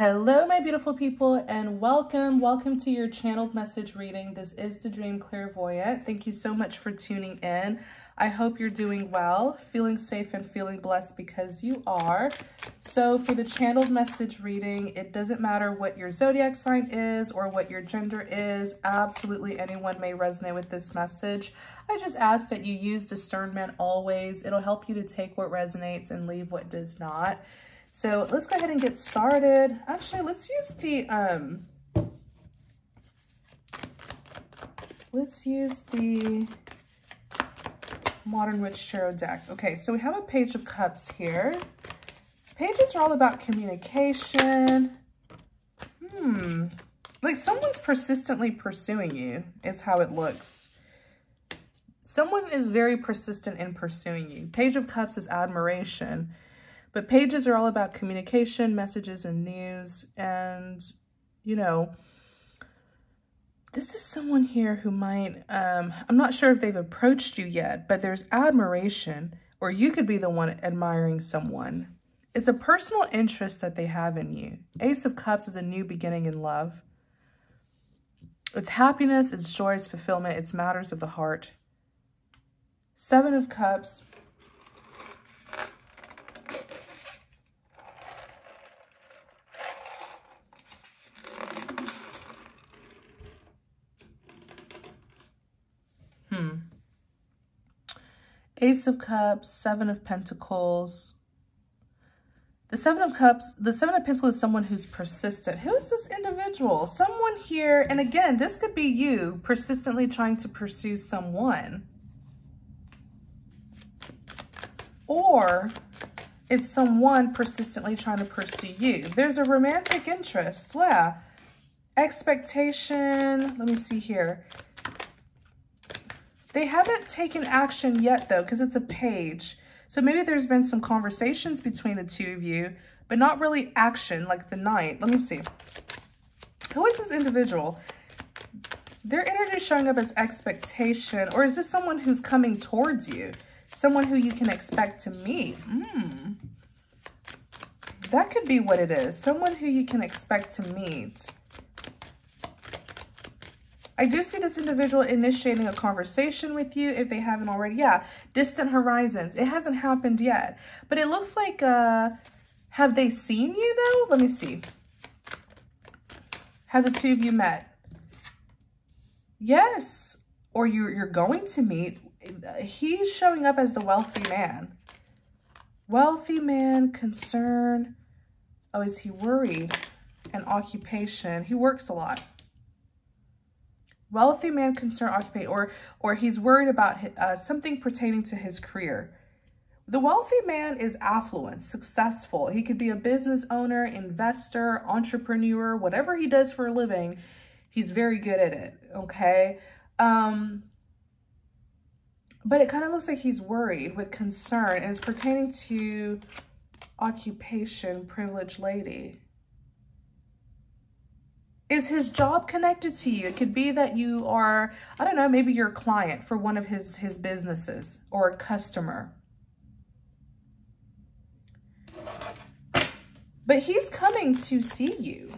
Hello, my beautiful people, and welcome. Welcome to your channeled message reading. This is the Dream Clairvoyant. Thank you so much for tuning in. I hope you're doing well, feeling safe, and feeling blessed because you are. So, for the channeled message reading, it doesn't matter what your zodiac sign is or what your gender is. Absolutely anyone may resonate with this message. I just ask that you use discernment always. It'll help you to take what resonates and leave what does not. So let's go ahead and get started. Actually, let's use the, um, let's use the Modern Witch Tarot deck. Okay, so we have a Page of Cups here. Pages are all about communication. Hmm. Like someone's persistently pursuing you is how it looks. Someone is very persistent in pursuing you. Page of Cups is admiration. But pages are all about communication, messages, and news. And, you know, this is someone here who might, um, I'm not sure if they've approached you yet, but there's admiration, or you could be the one admiring someone. It's a personal interest that they have in you. Ace of Cups is a new beginning in love. It's happiness, it's joy, it's fulfillment, it's matters of the heart. Seven of Cups Ace of Cups, Seven of Pentacles. The Seven of Cups, the Seven of Pentacles is someone who's persistent. Who is this individual? Someone here, and again, this could be you persistently trying to pursue someone. Or it's someone persistently trying to pursue you. There's a romantic interest, yeah. Expectation, let me see here. They haven't taken action yet, though, because it's a page. So maybe there's been some conversations between the two of you, but not really action like the Knight. Let me see. Who is this individual? Their energy showing up as expectation, or is this someone who's coming towards you? Someone who you can expect to meet? Hmm. That could be what it is. Someone who you can expect to meet. I do see this individual initiating a conversation with you if they haven't already. Yeah, distant horizons. It hasn't happened yet. But it looks like, uh, have they seen you though? Let me see. Have the two of you met? Yes. Or you're, you're going to meet. He's showing up as the wealthy man. Wealthy man, concern. Oh, is he worried? An occupation. He works a lot wealthy man concerned occupy or or he's worried about uh, something pertaining to his career. The wealthy man is affluent successful. He could be a business owner investor entrepreneur whatever he does for a living he's very good at it okay? Um but it kind of looks like he's worried with concern and it's pertaining to occupation privileged lady is his job connected to you? It could be that you are, I don't know, maybe you're a client for one of his, his businesses or a customer. But he's coming to see you.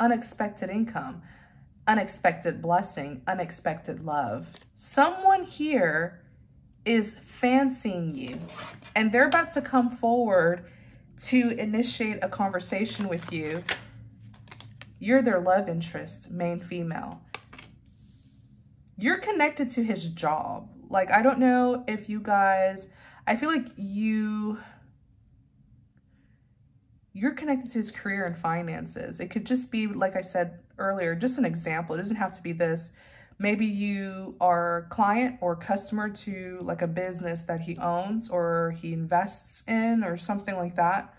Unexpected income, unexpected blessing, unexpected love. Someone here is fancying you and they're about to come forward to initiate a conversation with you, you're their love interest, main female. You're connected to his job. Like, I don't know if you guys, I feel like you, you're connected to his career and finances. It could just be, like I said earlier, just an example. It doesn't have to be this. Maybe you are client or customer to like a business that he owns or he invests in or something like that.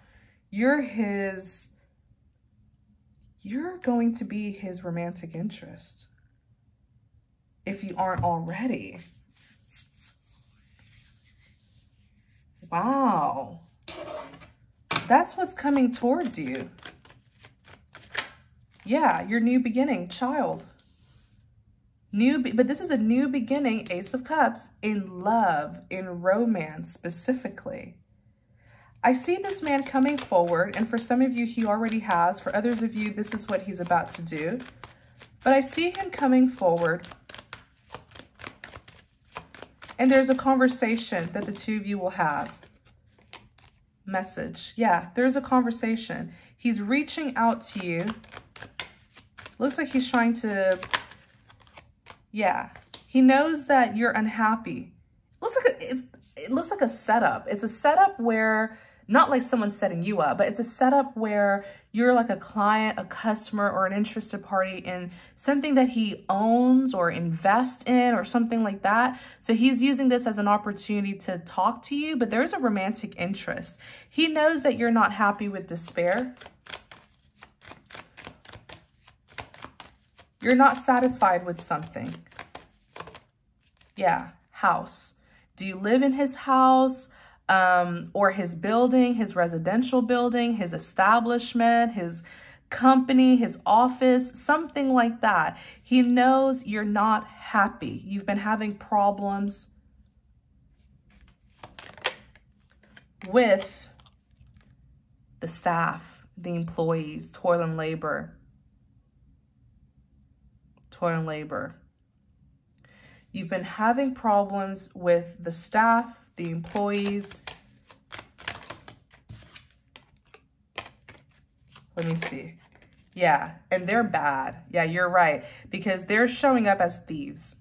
You're his, you're going to be his romantic interest if you aren't already. Wow. That's what's coming towards you. Yeah, your new beginning, child. New, but this is a new beginning, Ace of Cups, in love, in romance specifically. I see this man coming forward, and for some of you, he already has. For others of you, this is what he's about to do. But I see him coming forward, and there's a conversation that the two of you will have. Message. Yeah, there's a conversation. He's reaching out to you. Looks like he's trying to, yeah. He knows that you're unhappy. Looks like a, it looks like a setup. It's a setup where not like someone setting you up, but it's a setup where you're like a client, a customer, or an interested party in something that he owns or invests in or something like that. So he's using this as an opportunity to talk to you, but there's a romantic interest. He knows that you're not happy with despair. You're not satisfied with something. Yeah, house. Do you live in his house? um, or his building, his residential building, his establishment, his company, his office, something like that. He knows you're not happy. You've been having problems with the staff, the employees, toil and labor. Toil and labor. You've been having problems with the staff, the employees. Let me see. Yeah, and they're bad. Yeah, you're right. Because they're showing up as thieves.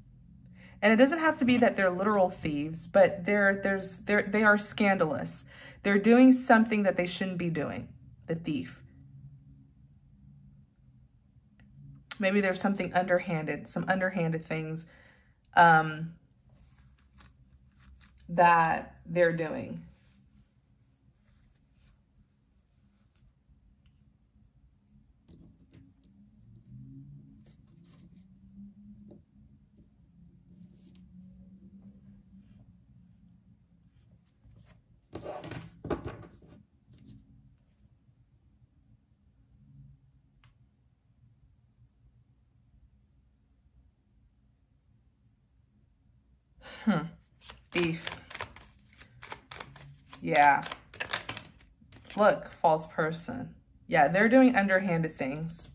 And it doesn't have to be that they're literal thieves, but they're there's they're they are scandalous. They're doing something that they shouldn't be doing. The thief. Maybe there's something underhanded, some underhanded things um, that they're doing. Hmm. Thief. Yeah. Look, false person. Yeah, they're doing underhanded things.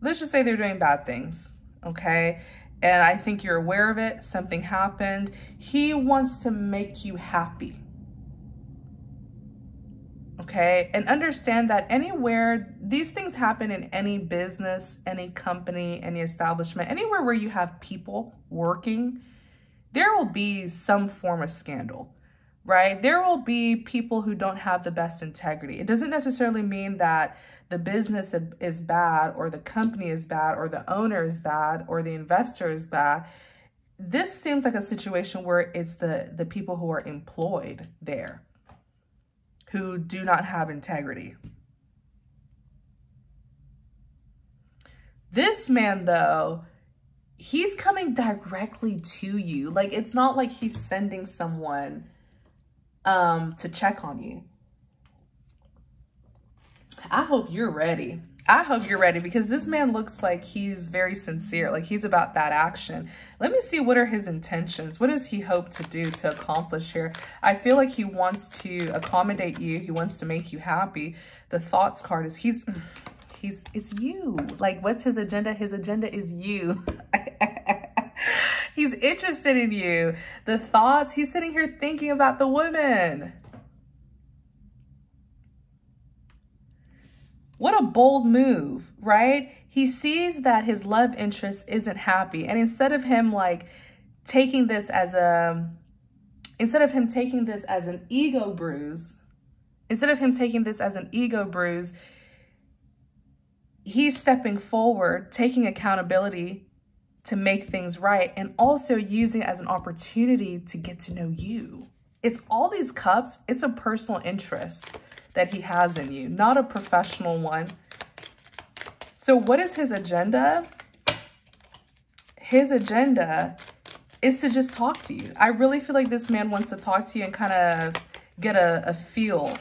Let's just say they're doing bad things, okay? And I think you're aware of it. Something happened. He wants to make you happy. Okay, and understand that anywhere, these things happen in any business, any company, any establishment, anywhere where you have people working, there will be some form of scandal, right? There will be people who don't have the best integrity. It doesn't necessarily mean that the business is bad or the company is bad or the owner is bad or the investor is bad. This seems like a situation where it's the, the people who are employed there who do not have integrity. This man, though, he's coming directly to you. Like, it's not like he's sending someone um, to check on you. I hope you're ready. I hope you're ready because this man looks like he's very sincere, like he's about that action. Let me see what are his intentions. What does he hope to do to accomplish here? I feel like he wants to accommodate you. He wants to make you happy. The thoughts card is he's he's it's you. Like what's his agenda? His agenda is you. he's interested in you. The thoughts, he's sitting here thinking about the woman. What a bold move, right? He sees that his love interest isn't happy. And instead of him like taking this as a, instead of him taking this as an ego bruise, instead of him taking this as an ego bruise, he's stepping forward, taking accountability to make things right, and also using it as an opportunity to get to know you. It's all these cups, it's a personal interest that he has in you, not a professional one. So what is his agenda? His agenda is to just talk to you. I really feel like this man wants to talk to you and kind of get a, a feel,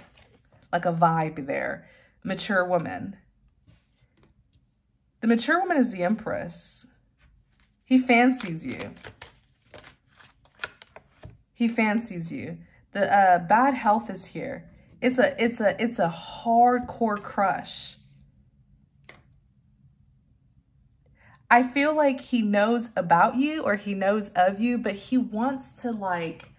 like a vibe there. Mature woman. The mature woman is the empress. He fancies you. He fancies you. The uh, bad health is here. It's a, it's a, it's a hardcore crush. I feel like he knows about you or he knows of you, but he wants to like,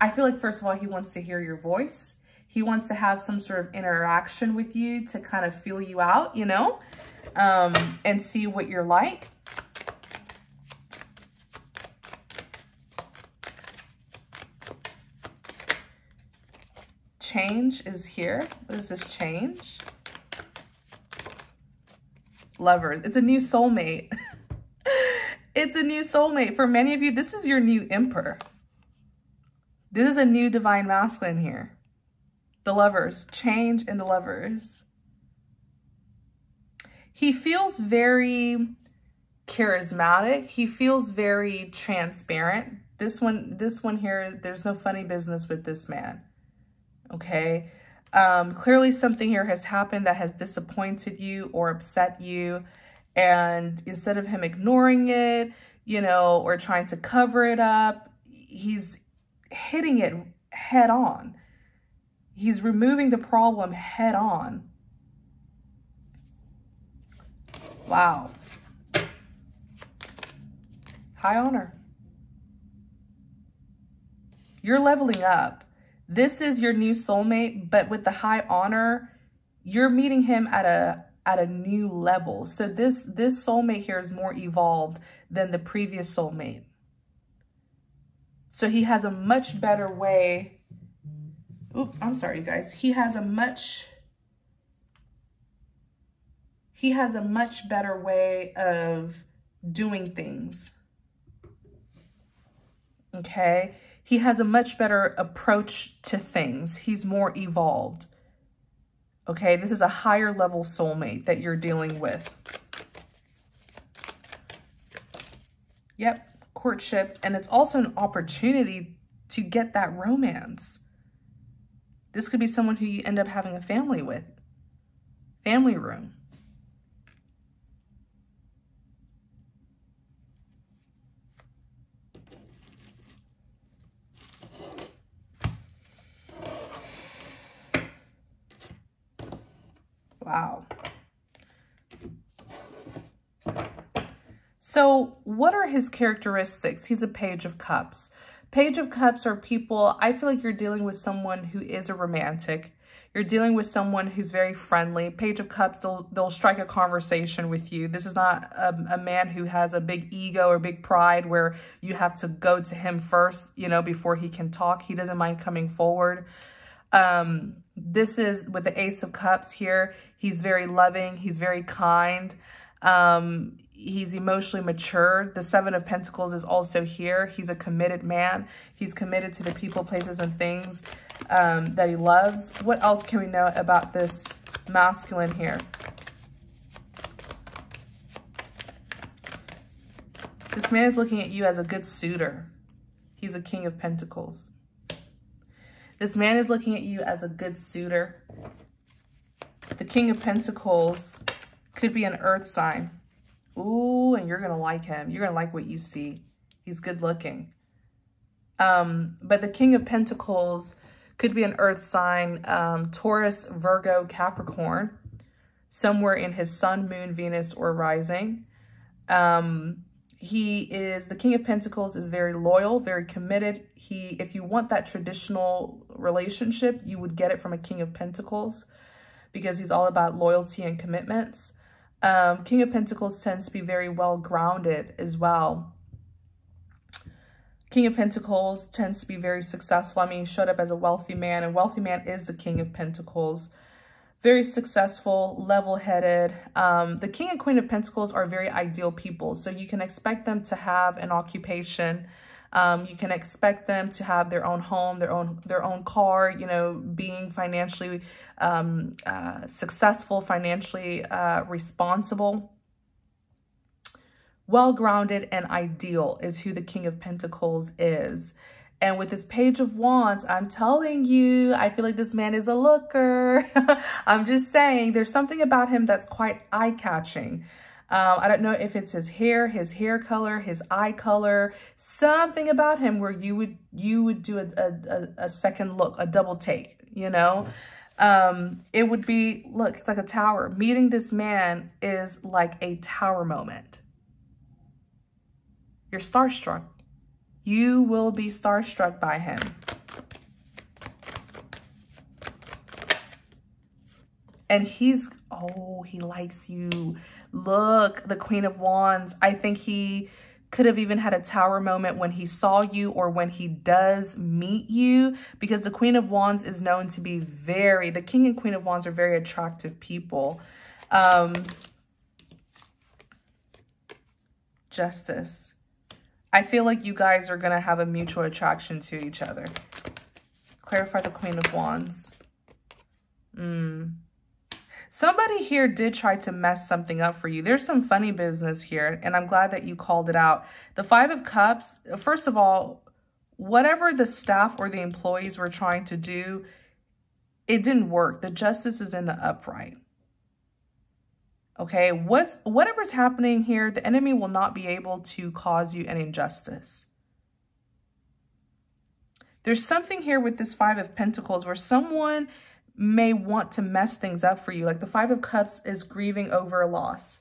I feel like first of all, he wants to hear your voice. He wants to have some sort of interaction with you to kind of feel you out, you know, um, and see what you're like. Change is here. What is this change? Lovers. It's a new soulmate. it's a new soulmate. For many of you, this is your new emperor. This is a new divine masculine here. The lovers. Change in the lovers. He feels very charismatic. He feels very transparent. This one, this one here, there's no funny business with this man. Okay. Um, clearly something here has happened that has disappointed you or upset you. And instead of him ignoring it, you know, or trying to cover it up, he's hitting it head on. He's removing the problem head on. Wow. High honor. You're leveling up. This is your new soulmate, but with the high honor, you're meeting him at a at a new level. So this this soulmate here is more evolved than the previous soulmate. So he has a much better way. Oop, I'm sorry, you guys. He has a much he has a much better way of doing things. Okay? He has a much better approach to things. He's more evolved. Okay? This is a higher level soulmate that you're dealing with. Yep courtship, and it's also an opportunity to get that romance. This could be someone who you end up having a family with. Family room. Wow. So what are his characteristics? He's a page of cups. Page of cups are people, I feel like you're dealing with someone who is a romantic. You're dealing with someone who's very friendly. Page of Cups, they'll, they'll strike a conversation with you. This is not a, a, man who has a big ego or big pride where you have to go to him first, you know, before he can talk. He doesn't mind coming forward. Um, this is with the Ace of Cups here. He's very loving. He's very kind. Um, he's emotionally mature. The Seven of Pentacles is also here. He's a committed man. He's committed to the people, places, and things um, that he loves. What else can we know about this masculine here? This man is looking at you as a good suitor. He's a king of pentacles. This man is looking at you as a good suitor. The king of pentacles could be an earth sign. Ooh, and you're going to like him. You're going to like what you see. He's good looking. Um, but the King of Pentacles could be an earth sign, um, Taurus, Virgo, Capricorn, somewhere in his sun, moon, Venus, or rising. Um, he is, the King of Pentacles is very loyal, very committed. He, if you want that traditional relationship, you would get it from a King of Pentacles because he's all about loyalty and commitments. Um, King of Pentacles tends to be very well grounded as well. King of Pentacles tends to be very successful. I mean, he showed up as a wealthy man, and wealthy man is the King of Pentacles. Very successful, level-headed. Um, the King and Queen of Pentacles are very ideal people, so you can expect them to have an occupation, um, you can expect them to have their own home, their own their own car, you know, being financially um, uh, successful, financially uh, responsible. Well-grounded and ideal is who the King of Pentacles is. And with this Page of Wands, I'm telling you, I feel like this man is a looker. I'm just saying, there's something about him that's quite eye-catching. Um, I don't know if it's his hair, his hair color, his eye color, something about him where you would you would do a, a, a second look, a double take. you know? Um, it would be, look, it's like a tower. Meeting this man is like a tower moment. You're starstruck. You will be starstruck by him. And he's, oh, he likes you. Look, the Queen of Wands. I think he could have even had a tower moment when he saw you or when he does meet you because the Queen of Wands is known to be very, the King and Queen of Wands are very attractive people. Um, justice. I feel like you guys are going to have a mutual attraction to each other. Clarify the Queen of Wands. Hmm. Somebody here did try to mess something up for you. There's some funny business here, and I'm glad that you called it out. The Five of Cups, first of all, whatever the staff or the employees were trying to do, it didn't work. The justice is in the upright. Okay, what's whatever's happening here, the enemy will not be able to cause you an injustice. There's something here with this Five of Pentacles where someone may want to mess things up for you. Like the Five of Cups is grieving over a loss.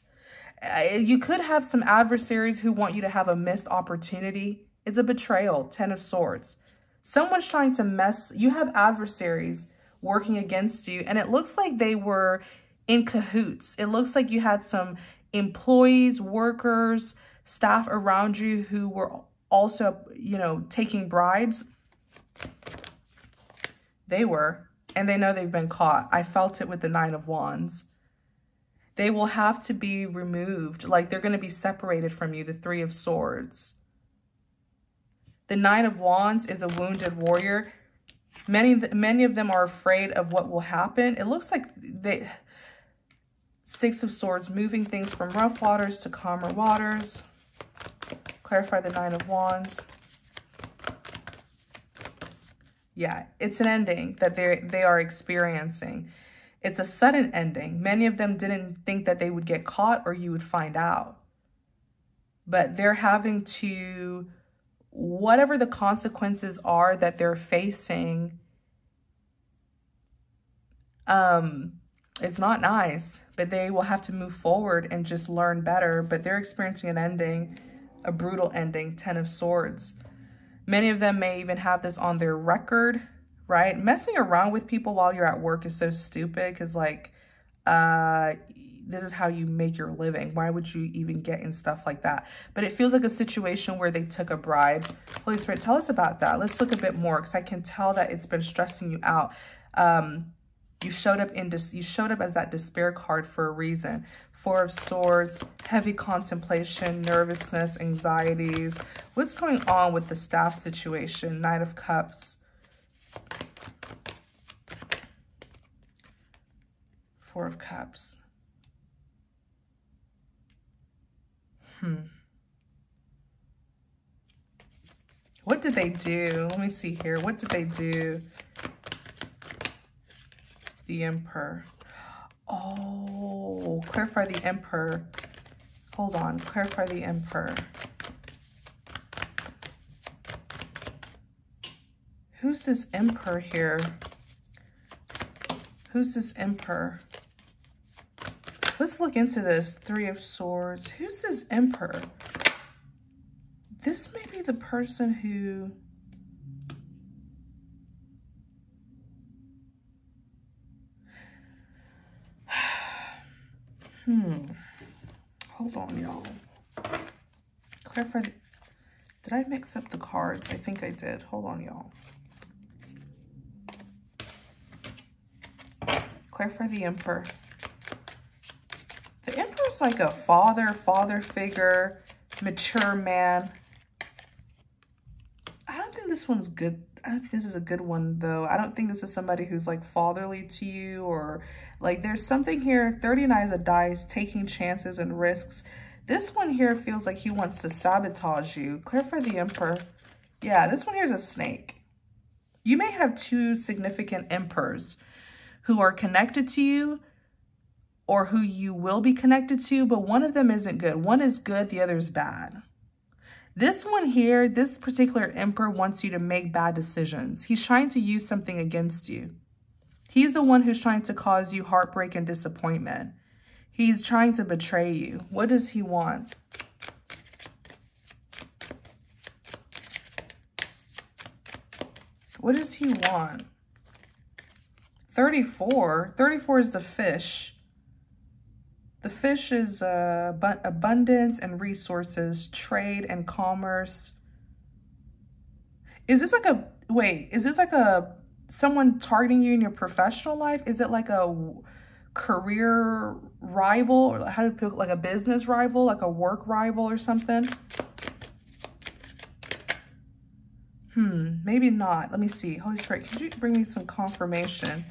Uh, you could have some adversaries who want you to have a missed opportunity. It's a betrayal, Ten of Swords. Someone's trying to mess, you have adversaries working against you and it looks like they were in cahoots. It looks like you had some employees, workers, staff around you who were also, you know, taking bribes. They were and they know they've been caught. I felt it with the Nine of Wands. They will have to be removed, like they're going to be separated from you, the Three of Swords. The Nine of Wands is a wounded warrior. Many, many of them are afraid of what will happen. It looks like they... Six of Swords, moving things from rough waters to calmer waters. Clarify the Nine of Wands yeah, it's an ending that they they are experiencing. It's a sudden ending. Many of them didn't think that they would get caught or you would find out. But they're having to, whatever the consequences are that they're facing, um, it's not nice, but they will have to move forward and just learn better. But they're experiencing an ending, a brutal ending, Ten of Swords. Many of them may even have this on their record, right? Messing around with people while you're at work is so stupid because like, uh, this is how you make your living. Why would you even get in stuff like that? But it feels like a situation where they took a bribe. Holy Spirit, tell us about that. Let's look a bit more because I can tell that it's been stressing you out. Um, you showed up in this. You showed up as that despair card for a reason. Four of Swords, heavy contemplation, nervousness, anxieties. What's going on with the staff situation? Knight of Cups. Four of Cups. Hmm. What did they do? Let me see here. What did they do? The Emperor. Oh, clarify the emperor. Hold on, clarify the emperor. Who's this emperor here? Who's this emperor? Let's look into this. Three of Swords. Who's this emperor? This may be the person who... Hmm. Hold on, y'all. Clarify. Did I mix up the cards? I think I did. Hold on, y'all. Clarify the Emperor. The Emperor's like a father, father figure, mature man. I don't think this one's good I don't think this is a good one though. I don't think this is somebody who's like fatherly to you or like there's something here. 39 is a dice, taking chances and risks. This one here feels like he wants to sabotage you. Clarify the Emperor. Yeah, this one here is a snake. You may have two significant emperors who are connected to you or who you will be connected to, but one of them isn't good. One is good, the other is bad. This one here, this particular emperor wants you to make bad decisions. He's trying to use something against you. He's the one who's trying to cause you heartbreak and disappointment. He's trying to betray you. What does he want? What does he want? 34. 34 is the fish. The fish is uh, abundance and resources, trade and commerce. Is this like a, wait, is this like a, someone targeting you in your professional life? Is it like a career rival or how to put like a business rival, like a work rival or something? Hmm, maybe not. Let me see. Holy Spirit, could you bring me some confirmation?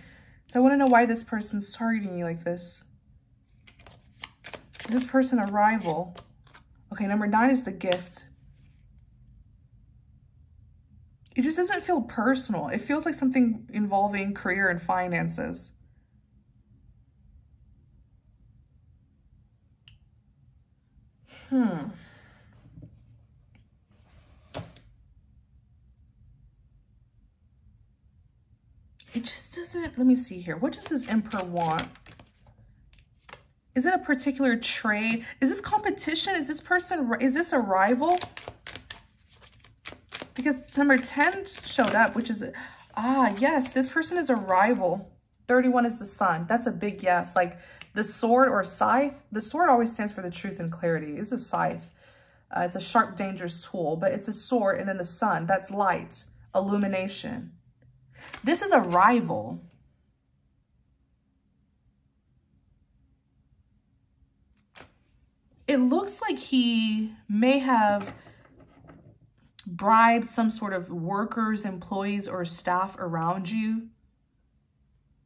So I want to know why this person's targeting you like this. Is this person a rival? Okay, number nine is the gift. It just doesn't feel personal. It feels like something involving career and finances. Hmm. It just doesn't, let me see here. What does this emperor want? Is it a particular trade? Is this competition? Is this person, is this a rival? Because number 10 showed up, which is, ah, yes, this person is a rival. 31 is the sun. That's a big yes. Like the sword or scythe, the sword always stands for the truth and clarity. It's a scythe. Uh, it's a sharp, dangerous tool, but it's a sword. And then the sun, that's light, illumination. This is a rival. It looks like he may have bribed some sort of workers, employees, or staff around you.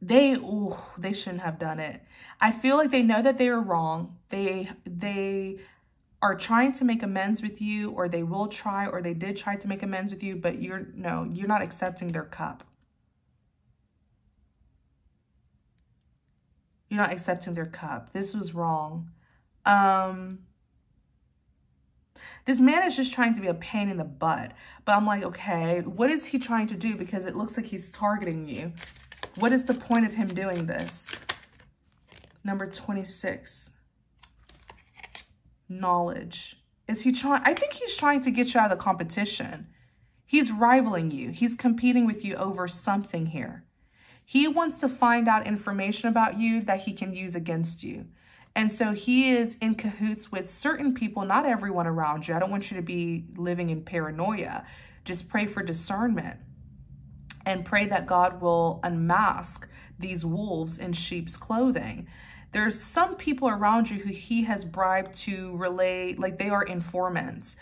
They, ooh, they shouldn't have done it. I feel like they know that they are wrong. They, they are trying to make amends with you or they will try or they did try to make amends with you, but you're, no, you're not accepting their cup. You're not accepting their cup. This was wrong. Um, this man is just trying to be a pain in the butt. But I'm like, okay, what is he trying to do? Because it looks like he's targeting you. What is the point of him doing this? Number 26. Knowledge. Is he trying? I think he's trying to get you out of the competition. He's rivaling you. He's competing with you over something here. He wants to find out information about you that he can use against you. And so he is in cahoots with certain people, not everyone around you. I don't want you to be living in paranoia. Just pray for discernment and pray that God will unmask these wolves in sheep's clothing. There's some people around you who he has bribed to relay, like they are informants,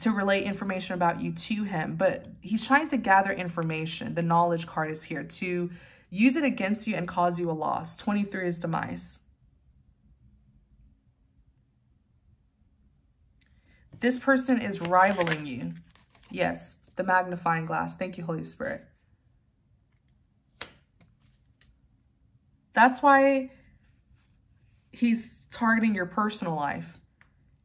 to relay information about you to him. But he's trying to gather information. The knowledge card is here to use it against you and cause you a loss. 23 is demise. This person is rivaling you. Yes, the magnifying glass. Thank you, Holy Spirit. That's why he's targeting your personal life.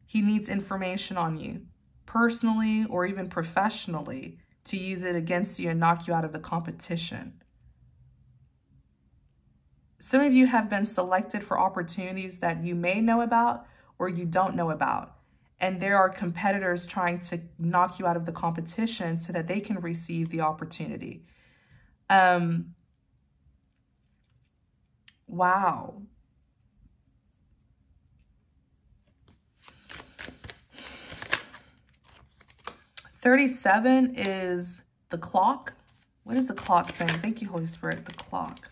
He needs information on you, personally or even professionally, to use it against you and knock you out of the competition. Some of you have been selected for opportunities that you may know about or you don't know about. And there are competitors trying to knock you out of the competition so that they can receive the opportunity. Um, wow. Thirty-seven is the clock. What is the clock saying? Thank you, Holy Spirit. The clock.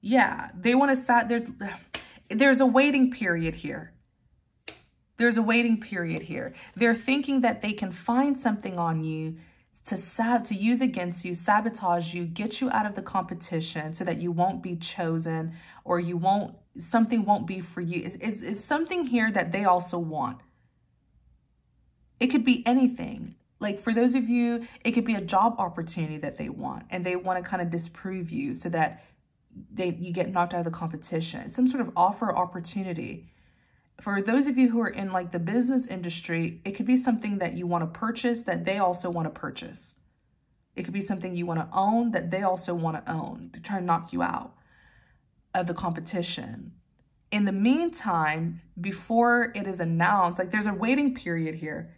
Yeah, they want to sat there. There's a waiting period here. There's a waiting period here. They're thinking that they can find something on you to sab to use against you, sabotage you, get you out of the competition so that you won't be chosen or you won't, something won't be for you. It's, it's, it's something here that they also want. It could be anything. Like for those of you, it could be a job opportunity that they want and they want to kind of disprove you so that they you get knocked out of the competition. Some sort of offer opportunity. For those of you who are in like the business industry, it could be something that you want to purchase that they also want to purchase. It could be something you want to own that they also want to own. They're trying to knock you out of the competition. In the meantime, before it is announced, like there's a waiting period here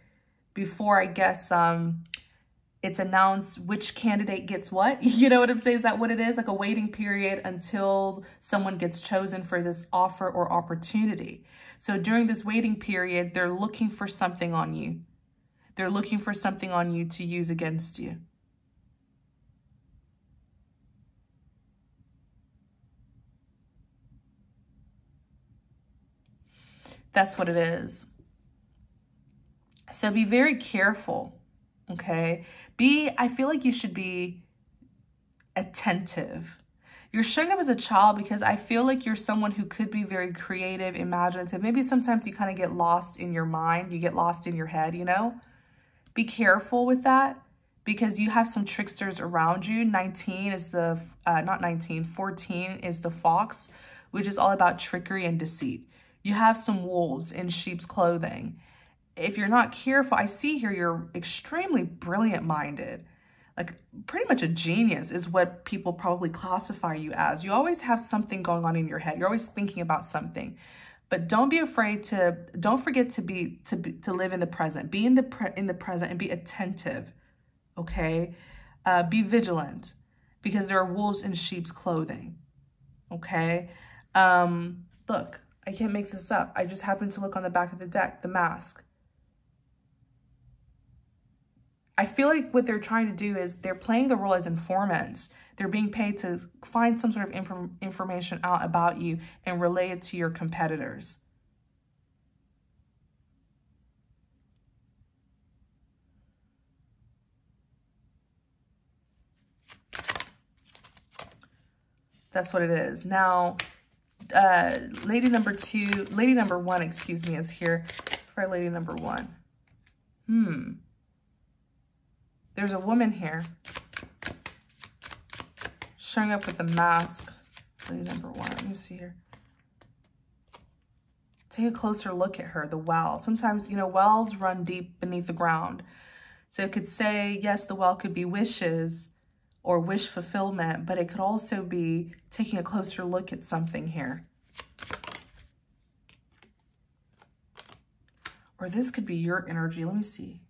before I guess um it's announced which candidate gets what. You know what I'm saying? Is that what it is? Like a waiting period until someone gets chosen for this offer or opportunity. So during this waiting period, they're looking for something on you. They're looking for something on you to use against you. That's what it is. So be very careful, okay? Be, I feel like you should be attentive. You're showing up as a child because I feel like you're someone who could be very creative, imaginative. Maybe sometimes you kind of get lost in your mind. You get lost in your head, you know? Be careful with that because you have some tricksters around you. 19 is the, uh, not 19, 14 is the fox, which is all about trickery and deceit. You have some wolves in sheep's clothing if you're not careful, I see here you're extremely brilliant minded. Like pretty much a genius is what people probably classify you as. You always have something going on in your head. You're always thinking about something. But don't be afraid to don't forget to be to be, to live in the present. Be in the pre, in the present and be attentive. Okay? Uh, be vigilant because there are wolves in sheep's clothing. Okay? Um, look, I can't make this up. I just happened to look on the back of the deck, the mask. I feel like what they're trying to do is they're playing the role as informants. They're being paid to find some sort of inf information out about you and relay it to your competitors. That's what it is. Now, uh, lady number two, lady number one, excuse me, is here for lady number one. Hmm. There's a woman here showing up with a mask. Number one. Let me see here. Take a closer look at her, the well. Sometimes, you know, wells run deep beneath the ground. So it could say, yes, the well could be wishes or wish fulfillment, but it could also be taking a closer look at something here. Or this could be your energy. Let me see.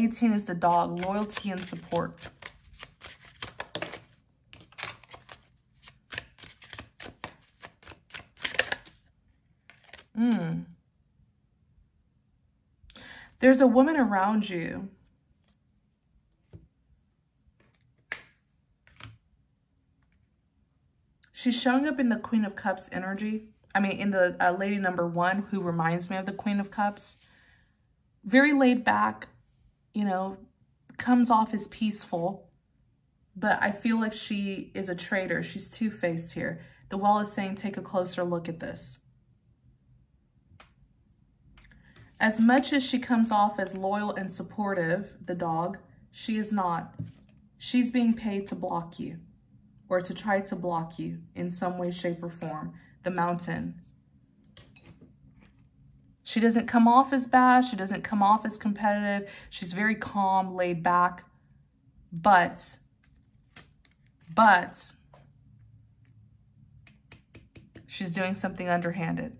18 is the dog, loyalty and support. Hmm. There's a woman around you. She's showing up in the Queen of Cups energy. I mean, in the uh, lady number one, who reminds me of the Queen of Cups. Very laid back, you know, comes off as peaceful, but I feel like she is a traitor. She's two-faced here. The well is saying, take a closer look at this. As much as she comes off as loyal and supportive, the dog, she is not. She's being paid to block you or to try to block you in some way, shape, or form. The mountain, she doesn't come off as bad. She doesn't come off as competitive. She's very calm, laid back. But, but, she's doing something underhanded.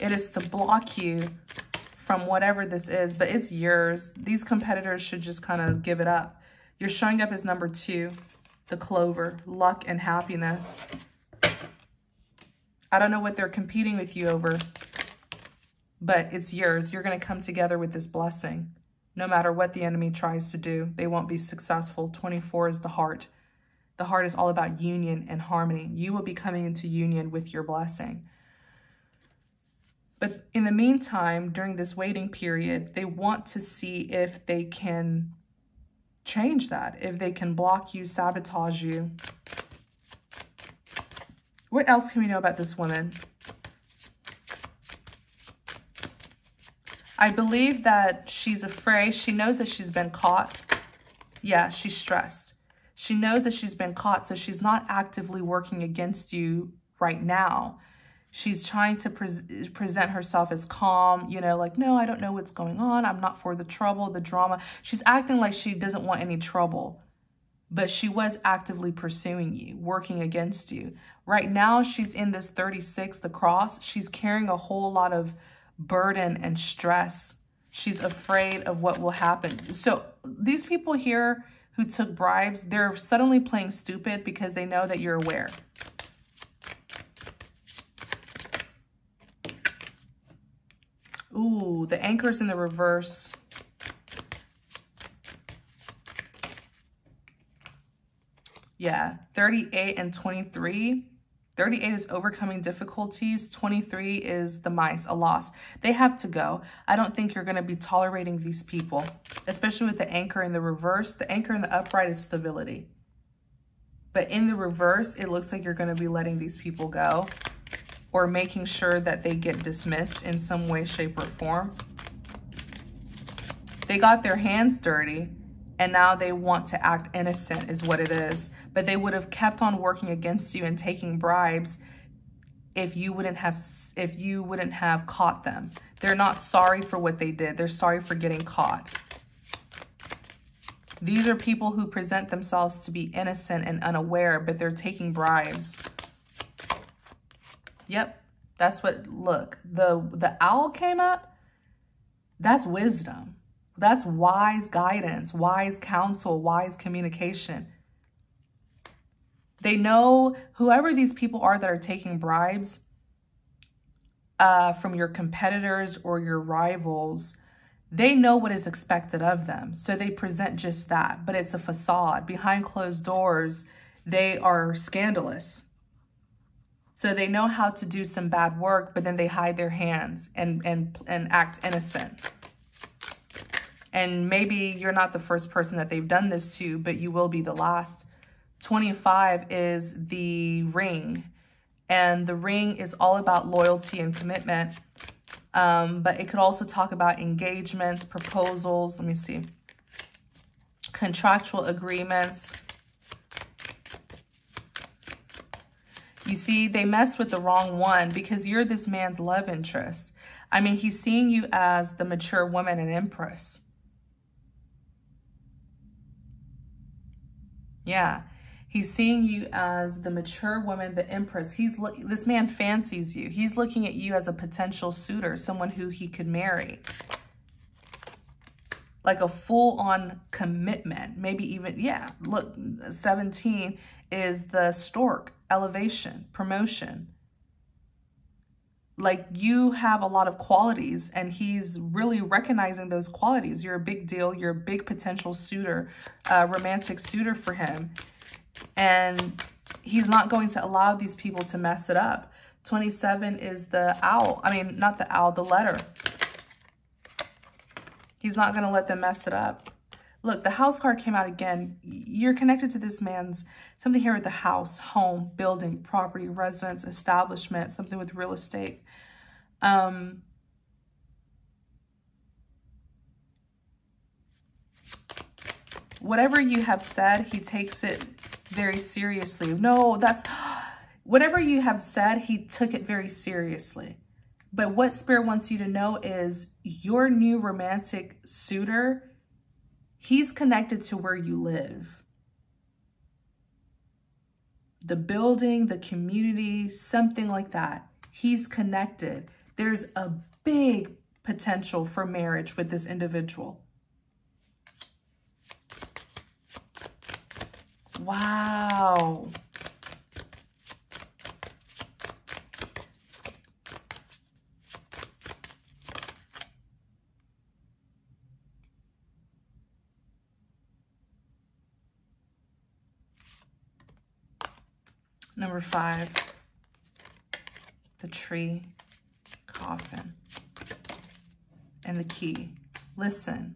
It is to block you from whatever this is, but it's yours. These competitors should just kind of give it up. You're showing up as number two, the clover, luck and happiness. I don't know what they're competing with you over, but it's yours. You're going to come together with this blessing. No matter what the enemy tries to do, they won't be successful. 24 is the heart. The heart is all about union and harmony. You will be coming into union with your blessing. But in the meantime, during this waiting period, they want to see if they can change that, if they can block you, sabotage you. What else can we know about this woman? I believe that she's afraid. She knows that she's been caught. Yeah, she's stressed. She knows that she's been caught, so she's not actively working against you right now. She's trying to pre present herself as calm, you know, like, no, I don't know what's going on. I'm not for the trouble, the drama. She's acting like she doesn't want any trouble, but she was actively pursuing you, working against you. Right now, she's in this 36, the cross. She's carrying a whole lot of burden and stress. She's afraid of what will happen. So these people here who took bribes, they're suddenly playing stupid because they know that you're aware. Ooh, the anchor's in the reverse. Yeah, 38 and 23. 38 is overcoming difficulties. 23 is the mice, a loss. They have to go. I don't think you're going to be tolerating these people, especially with the anchor in the reverse. The anchor in the upright is stability. But in the reverse, it looks like you're going to be letting these people go or making sure that they get dismissed in some way, shape, or form. They got their hands dirty and now they want to act innocent is what it is. But they would have kept on working against you and taking bribes if you wouldn't have if you wouldn't have caught them. They're not sorry for what they did. They're sorry for getting caught. These are people who present themselves to be innocent and unaware, but they're taking bribes. Yep, that's what, look, the, the owl came up. That's wisdom. That's wise guidance, wise counsel, wise communication. They know whoever these people are that are taking bribes uh, from your competitors or your rivals, they know what is expected of them. So they present just that, but it's a facade. Behind closed doors, they are scandalous. So they know how to do some bad work, but then they hide their hands and, and, and act innocent. And maybe you're not the first person that they've done this to, but you will be the last. 25 is the ring. And the ring is all about loyalty and commitment. Um, but it could also talk about engagements, proposals. Let me see. Contractual agreements You see, they messed with the wrong one because you're this man's love interest. I mean, he's seeing you as the mature woman and empress. Yeah. He's seeing you as the mature woman, the empress. He's this man fancies you. He's looking at you as a potential suitor, someone who he could marry. Like a full-on commitment. Maybe even, yeah, look, 17 is the stork elevation, promotion. Like you have a lot of qualities and he's really recognizing those qualities. You're a big deal. You're a big potential suitor, a romantic suitor for him. And he's not going to allow these people to mess it up. 27 is the owl. I mean, not the owl, the letter. He's not going to let them mess it up. Look, the house card came out again. You're connected to this man's, something here with the house, home, building, property, residence, establishment, something with real estate. Um, whatever you have said, he takes it very seriously. No, that's, whatever you have said, he took it very seriously. But what Spirit wants you to know is your new romantic suitor He's connected to where you live. The building, the community, something like that. He's connected. There's a big potential for marriage with this individual. Wow. Number five, the tree, coffin, and the key. Listen.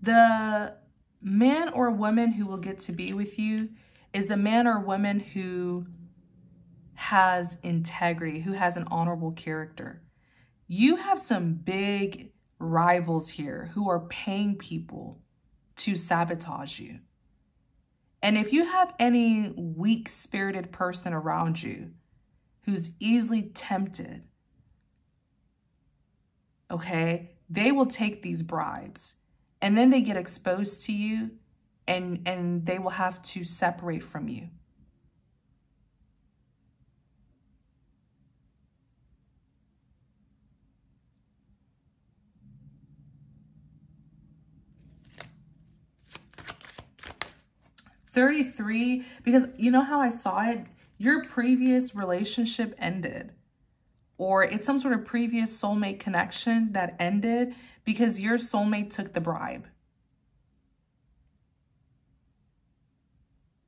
The man or woman who will get to be with you is a man or woman who has integrity, who has an honorable character. You have some big rivals here who are paying people to sabotage you And if you have any weak spirited person around you who's easily tempted, okay, they will take these bribes and then they get exposed to you and, and they will have to separate from you. Thirty-three, because you know how I saw it? Your previous relationship ended or it's some sort of previous soulmate connection that ended because your soulmate took the bribe.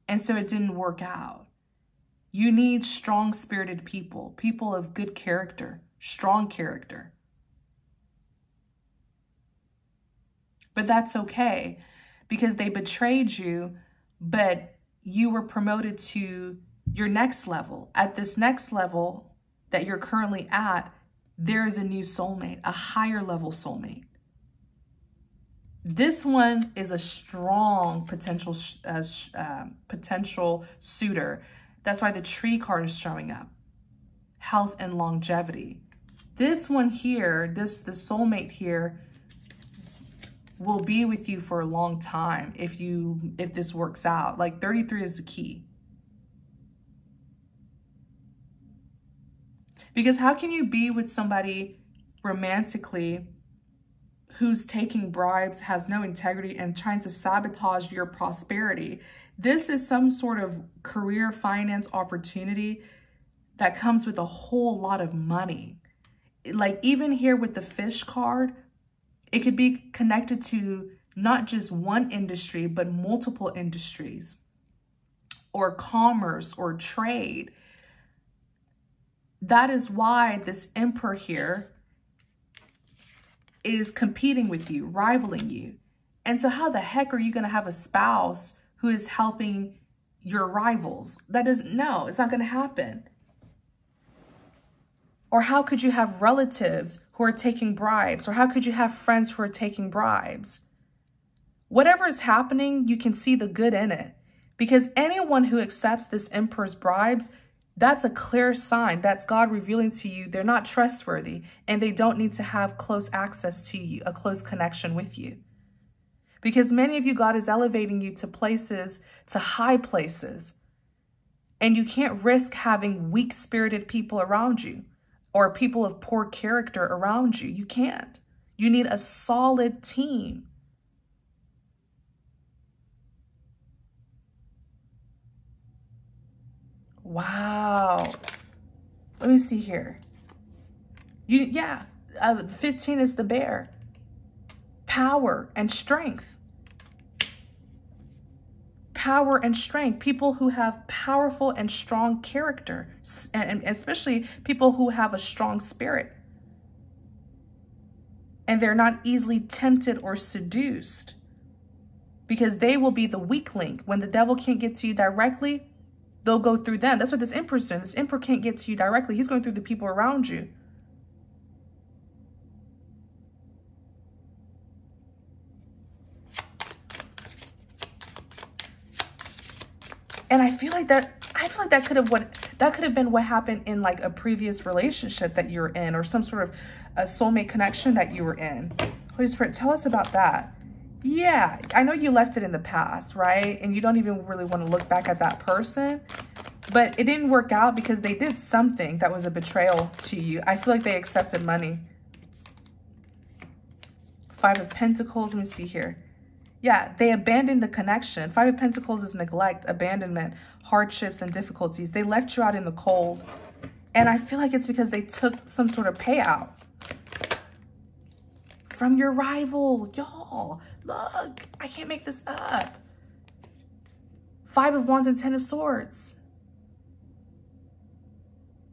And so it didn't work out. You need strong spirited people, people of good character, strong character. But that's okay because they betrayed you, but you were promoted to your next level. At this next level that you're currently at, there is a new soulmate, a higher level soulmate. This one is a strong potential uh, uh, potential suitor. That's why the tree card is showing up. Health and longevity. This one here, this the soulmate here, will be with you for a long time if you if this works out. Like 33 is the key. Because how can you be with somebody romantically who's taking bribes, has no integrity, and trying to sabotage your prosperity. This is some sort of career finance opportunity that comes with a whole lot of money. Like even here with the fish card, it could be connected to not just one industry, but multiple industries or commerce or trade. That is why this emperor here is competing with you, rivaling you. And so how the heck are you going to have a spouse who is helping your rivals? That is, no, it's not going to happen. Or how could you have relatives who are taking bribes? Or how could you have friends who are taking bribes? Whatever is happening, you can see the good in it. Because anyone who accepts this emperor's bribes that's a clear sign. That's God revealing to you they're not trustworthy and they don't need to have close access to you, a close connection with you. Because many of you, God is elevating you to places, to high places. And you can't risk having weak spirited people around you or people of poor character around you. You can't. You need a solid team. Wow. Let me see here. You yeah, uh, 15 is the bear. Power and strength. Power and strength. People who have powerful and strong character, and especially people who have a strong spirit. And they're not easily tempted or seduced because they will be the weak link. When the devil can't get to you directly, They'll go through them. That's what this emperor's doing. This emperor can't get to you directly. He's going through the people around you. And I feel like that, I feel like that could have what, that could have been what happened in like a previous relationship that you were in or some sort of a soulmate connection that you were in. Holy Spirit, tell us about that. Yeah, I know you left it in the past, right? And you don't even really want to look back at that person. But it didn't work out because they did something that was a betrayal to you. I feel like they accepted money. Five of Pentacles, let me see here. Yeah, they abandoned the connection. Five of Pentacles is neglect, abandonment, hardships, and difficulties. They left you out in the cold. And I feel like it's because they took some sort of payout from your rival. Y'all, look, I can't make this up. Five of Wands and Ten of Swords.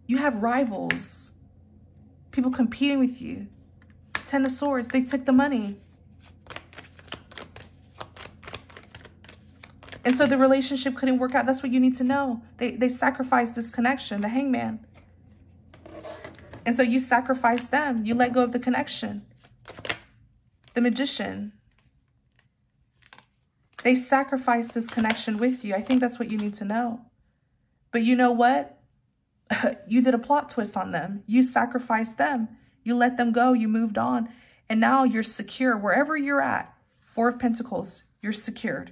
You have rivals, people competing with you. Ten of Swords, they took the money. And so the relationship couldn't work out. That's what you need to know. They, they sacrificed this connection, the hangman. And so you sacrifice them. You let go of the connection the magician. They sacrificed this connection with you. I think that's what you need to know. But you know what? you did a plot twist on them. You sacrificed them. You let them go. You moved on. And now you're secure wherever you're at. Four of Pentacles, you're secured.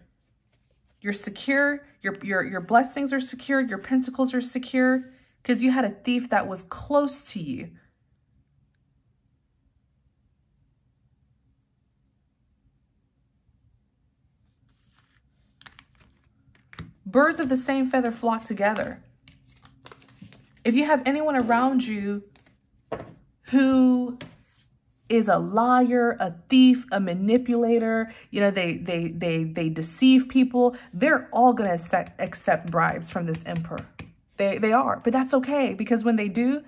You're secure. Your, your, your blessings are secured. Your pentacles are secure because you had a thief that was close to you. Birds of the same feather flock together. If you have anyone around you who is a liar, a thief, a manipulator, you know, they they they they deceive people, they're all going to accept, accept bribes from this emperor. They they are. But that's okay because when they do,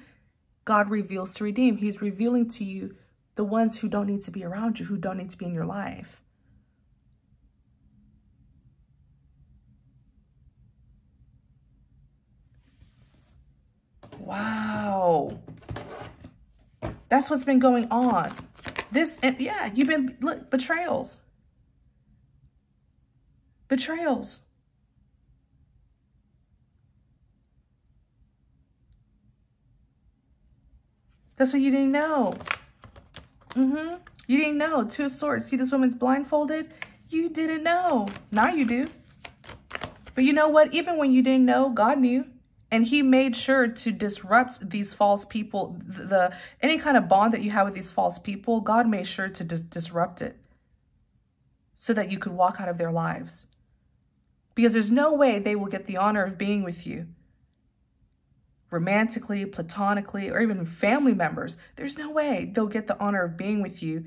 God reveals to redeem. He's revealing to you the ones who don't need to be around you, who don't need to be in your life. Wow. That's what's been going on. This, and yeah, you've been, look, betrayals. Betrayals. That's what you didn't know. Mm-hmm. You didn't know. Two of Swords. See this woman's blindfolded? You didn't know. Now you do. But you know what? Even when you didn't know, God knew and he made sure to disrupt these false people the, any kind of bond that you have with these false people god made sure to dis disrupt it so that you could walk out of their lives. Because there's no way they will get the honor of being with you romantically platonically or even family members. There's no way they'll get the honor of being with you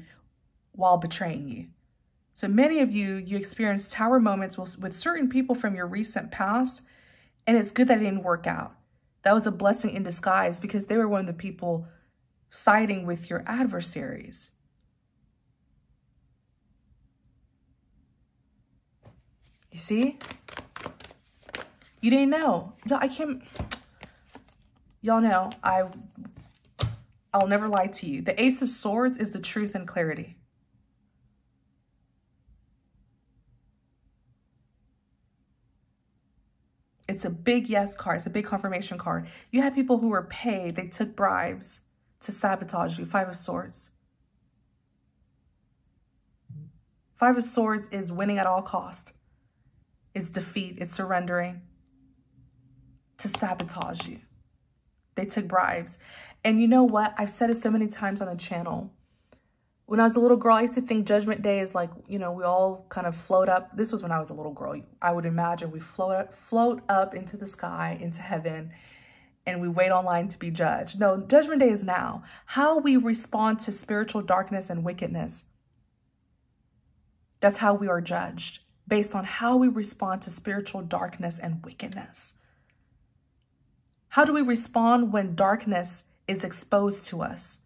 while betraying you. So many of you you experience tower moments with certain people from your recent past and it's good that it didn't work out. That was a blessing in disguise because they were one of the people siding with your adversaries. You see? You didn't know. I can't... Y'all know, I, I'll never lie to you. The Ace of Swords is the truth and clarity. It's a big yes card. It's a big confirmation card. You had people who were paid. They took bribes to sabotage you. Five of Swords. Five of Swords is winning at all cost. It's defeat. It's surrendering to sabotage you. They took bribes. And you know what? I've said it so many times on the channel when I was a little girl, I used to think Judgment Day is like, you know, we all kind of float up. This was when I was a little girl. I would imagine we float up, float up into the sky, into heaven, and we wait online to be judged. No, Judgment Day is now. How we respond to spiritual darkness and wickedness. That's how we are judged, based on how we respond to spiritual darkness and wickedness. How do we respond when darkness is exposed to us?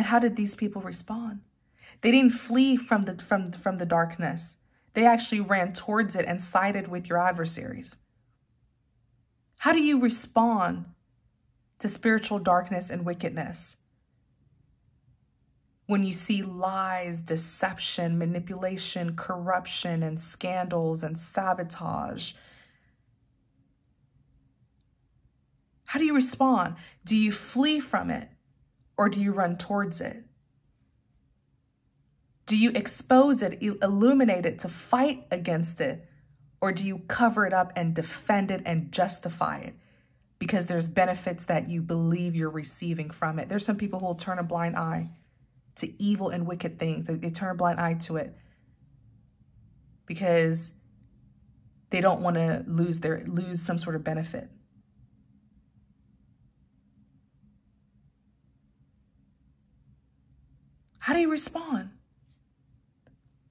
And how did these people respond? They didn't flee from the, from, from the darkness. They actually ran towards it and sided with your adversaries. How do you respond to spiritual darkness and wickedness? When you see lies, deception, manipulation, corruption, and scandals and sabotage. How do you respond? Do you flee from it? Or do you run towards it? Do you expose it, illuminate it to fight against it? Or do you cover it up and defend it and justify it? Because there's benefits that you believe you're receiving from it. There's some people who will turn a blind eye to evil and wicked things. They turn a blind eye to it because they don't want to lose their lose some sort of benefit. How do you respond?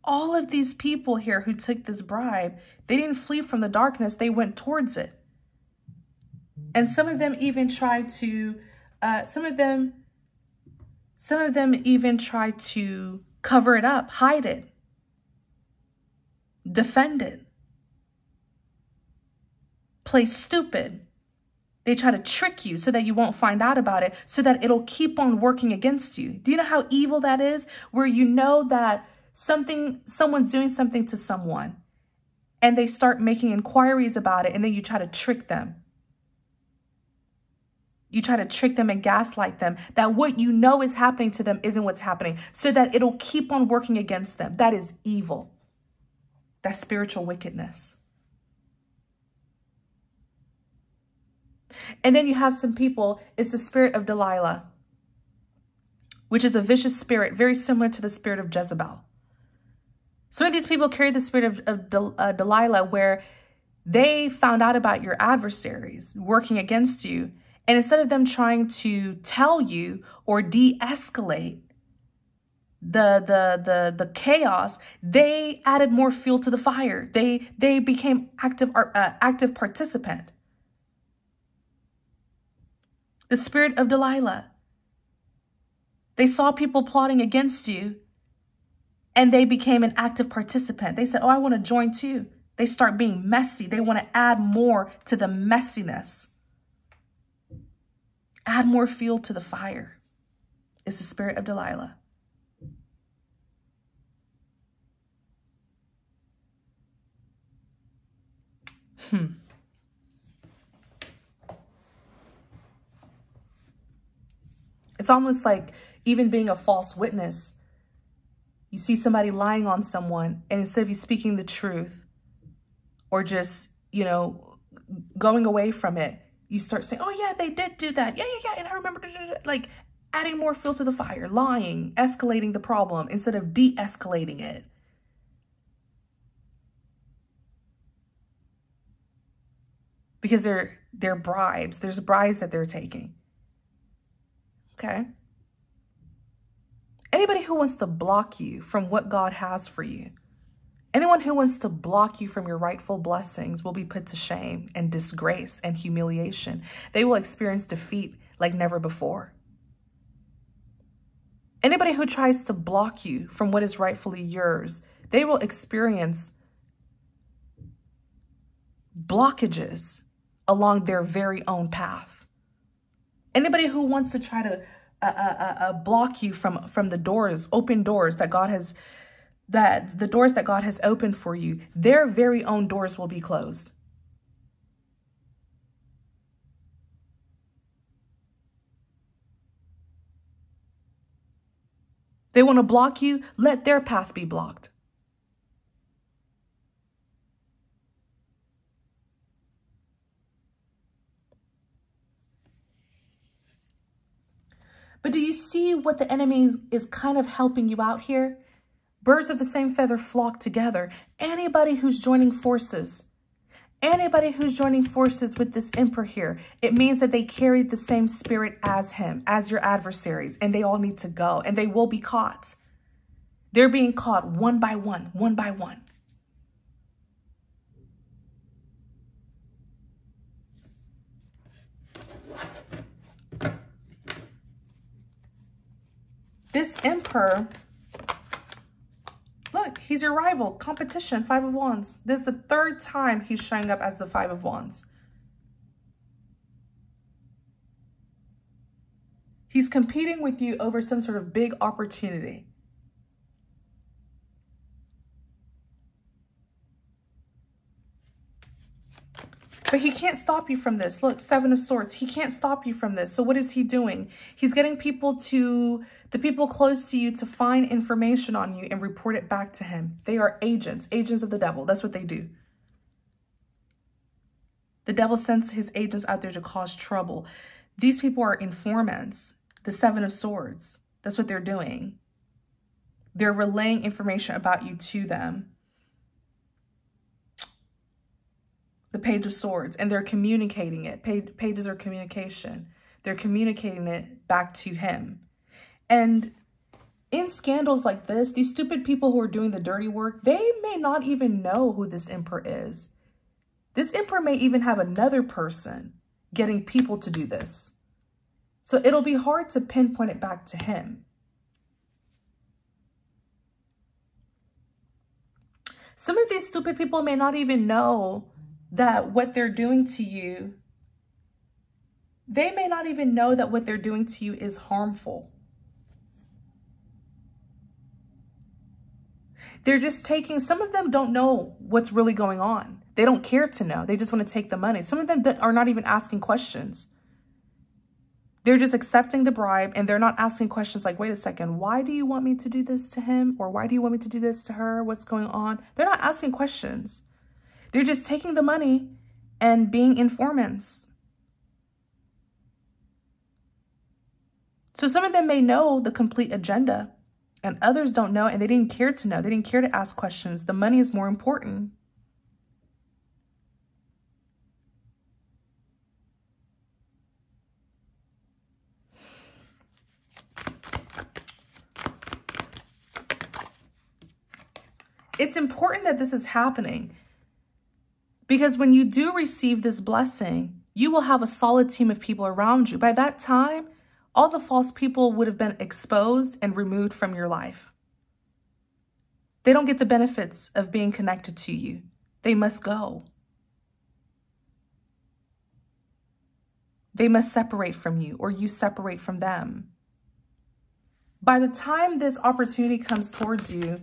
All of these people here who took this bribe, they didn't flee from the darkness, they went towards it. And some of them even tried to, uh, some of them, some of them even tried to cover it up, hide it, defend it, play stupid, They try to trick you so that you won't find out about it, so that it'll keep on working against you. Do you know how evil that is? Where you know that something, someone's doing something to someone and they start making inquiries about it and then you try to trick them. You try to trick them and gaslight them that what you know is happening to them isn't what's happening so that it'll keep on working against them. That is evil. That's spiritual wickedness. And then you have some people, it's the spirit of Delilah, which is a vicious spirit, very similar to the spirit of Jezebel. Some of these people carry the spirit of, of Del, uh, Delilah where they found out about your adversaries working against you. And instead of them trying to tell you or de-escalate the, the, the, the chaos, they added more fuel to the fire. They, they became active, uh, active participant. The spirit of Delilah. They saw people plotting against you and they became an active participant. They said, oh, I want to join too. They start being messy. They want to add more to the messiness. Add more fuel to the fire. It's the spirit of Delilah. Hmm. It's almost like even being a false witness you see somebody lying on someone and instead of you speaking the truth or just, you know, going away from it, you start saying, oh yeah, they did do that. Yeah, yeah, yeah. And I remember, like adding more fuel to the fire, lying, escalating the problem instead of de-escalating it. Because they're, they're bribes. There's bribes that they're taking. Okay. Anybody who wants to block you from what God has for you, anyone who wants to block you from your rightful blessings will be put to shame and disgrace and humiliation. They will experience defeat like never before. Anybody who tries to block you from what is rightfully yours, they will experience blockages along their very own path. Anybody who wants to try to uh, uh, uh, block you from from the doors, open doors that God has that the doors that God has opened for you, their very own doors will be closed. They want to block you, let their path be blocked. But do you see what the enemy is kind of helping you out here? Birds of the same feather flock together. Anybody who's joining forces, anybody who's joining forces with this emperor here, it means that they carry the same spirit as him, as your adversaries, and they all need to go, and they will be caught. They're being caught one by one, one by one. This emperor, look, he's your rival. Competition, five of wands. This is the third time he's showing up as the five of wands. He's competing with you over some sort of big opportunity. But he can't stop you from this. Look, Seven of Swords. He can't stop you from this. So what is he doing? He's getting people to, the people close to you to find information on you and report it back to him. They are agents, agents of the devil. That's what they do. The devil sends his agents out there to cause trouble. These people are informants. The Seven of Swords. That's what they're doing. They're relaying information about you to them. The Page of Swords, and they're communicating it. Page, pages are communication. They're communicating it back to him. And in scandals like this, these stupid people who are doing the dirty work, they may not even know who this emperor is. This emperor may even have another person getting people to do this. So it'll be hard to pinpoint it back to him. Some of these stupid people may not even know that what they're doing to you They may not even know that what they're doing to you is harmful. They're just taking, some of them don't know what's really going on. They don't care to know. They just want to take the money. Some of them are not even asking questions. They're just accepting the bribe and they're not asking questions like, wait a second, why do you want me to do this to him? Or why do you want me to do this to her? What's going on? They're not asking questions. They're just taking the money and being informants. So some of them may know the complete agenda and others don't know and they didn't care to know. They didn't care to ask questions. The money is more important. It's important that this is happening because when you do receive this blessing, you will have a solid team of people around you. By that time, all the false people would have been exposed and removed from your life. They don't get the benefits of being connected to you. They must go. They must separate from you or you separate from them. By the time this opportunity comes towards you,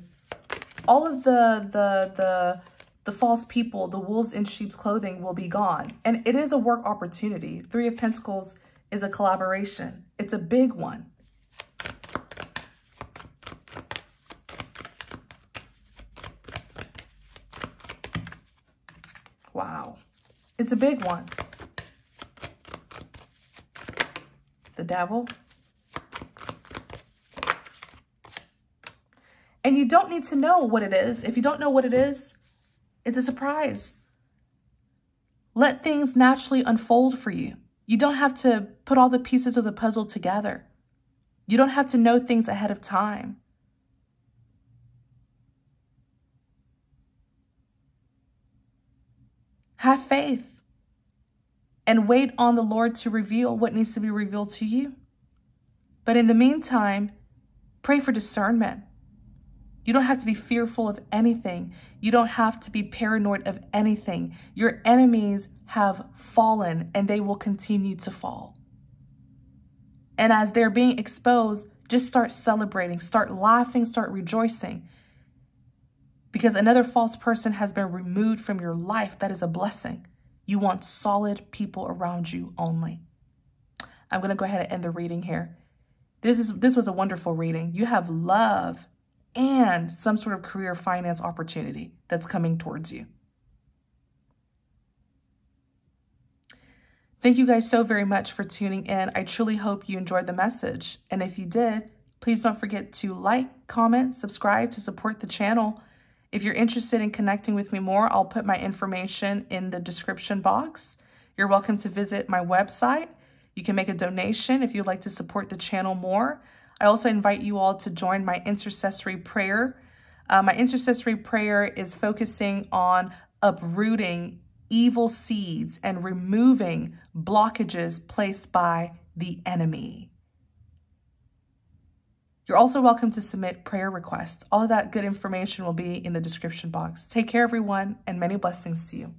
all of the, the, the, the false people, the wolves in sheep's clothing will be gone. And it is a work opportunity. Three of Pentacles is a collaboration. It's a big one. Wow. It's a big one. The devil. And you don't need to know what it is. If you don't know what it is, it's a surprise. Let things naturally unfold for you. You don't have to put all the pieces of the puzzle together. You don't have to know things ahead of time. Have faith and wait on the Lord to reveal what needs to be revealed to you. But in the meantime, pray for discernment. You don't have to be fearful of anything. You don't have to be paranoid of anything. Your enemies have fallen and they will continue to fall. And as they're being exposed, just start celebrating, start laughing, start rejoicing. Because another false person has been removed from your life. That is a blessing. You want solid people around you only. I'm going to go ahead and end the reading here. This is this was a wonderful reading. You have love and some sort of career finance opportunity that's coming towards you. Thank you guys so very much for tuning in. I truly hope you enjoyed the message. And if you did, please don't forget to like, comment, subscribe to support the channel. If you're interested in connecting with me more, I'll put my information in the description box. You're welcome to visit my website. You can make a donation if you'd like to support the channel more. I also invite you all to join my intercessory prayer. Uh, my intercessory prayer is focusing on uprooting evil seeds and removing blockages placed by the enemy. You're also welcome to submit prayer requests. All of that good information will be in the description box. Take care, everyone, and many blessings to you.